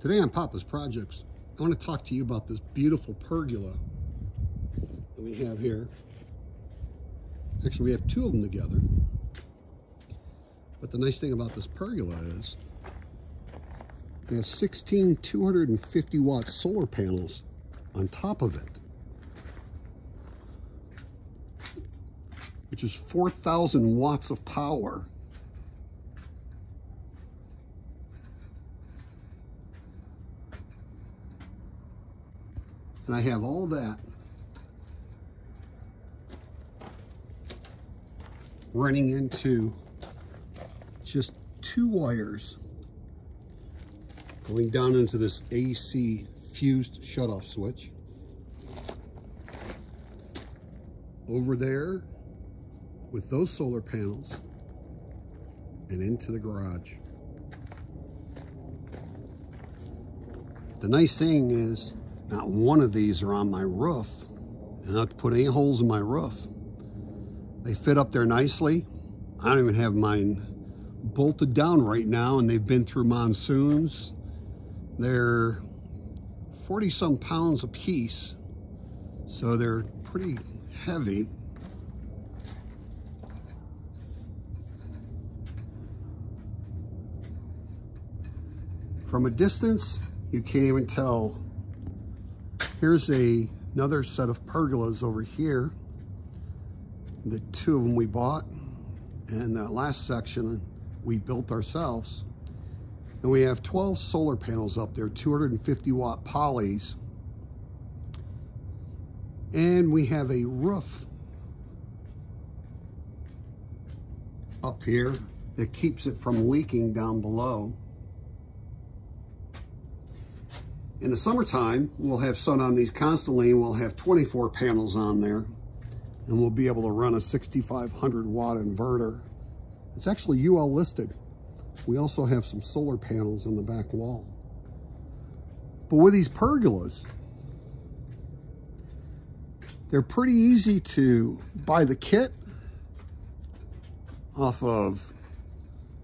Today on Pappa's Projects, I want to talk to you about this beautiful pergola that we have here. Actually, we have two of them together. But the nice thing about this pergola is it has 16 250 watt solar panels on top of it. Which is 4,000 watts of power And I have all that running into just two wires going down into this AC fused shutoff switch. Over there with those solar panels and into the garage. The nice thing is not one of these are on my roof. I don't have to put any holes in my roof. They fit up there nicely. I don't even have mine bolted down right now and they've been through monsoons. They're 40 some pounds a piece. So they're pretty heavy. From a distance, you can't even tell Here's a, another set of pergolas over here. The two of them we bought. And that last section we built ourselves. And we have 12 solar panels up there, 250 watt polys. And we have a roof up here that keeps it from leaking down below. In the summertime, we'll have sun on these constantly and we'll have 24 panels on there and we'll be able to run a 6500 watt inverter. It's actually UL listed. We also have some solar panels on the back wall. But with these pergolas, they're pretty easy to buy the kit off of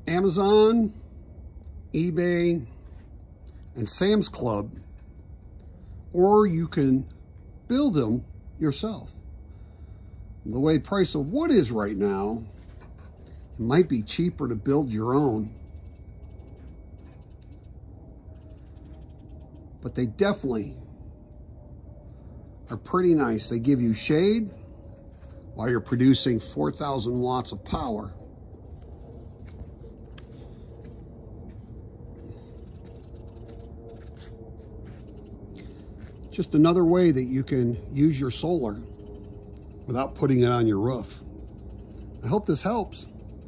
Amazon, eBay, and Sam's Club or you can build them yourself. The way price of wood is right now, it might be cheaper to build your own. But they definitely are pretty nice. They give you shade while you're producing 4,000 watts of power. Just another way that you can use your solar without putting it on your roof. I hope this helps.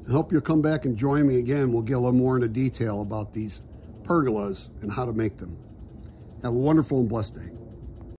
I hope you'll come back and join me again. We'll get a little more into detail about these pergolas and how to make them. Have a wonderful and blessed day.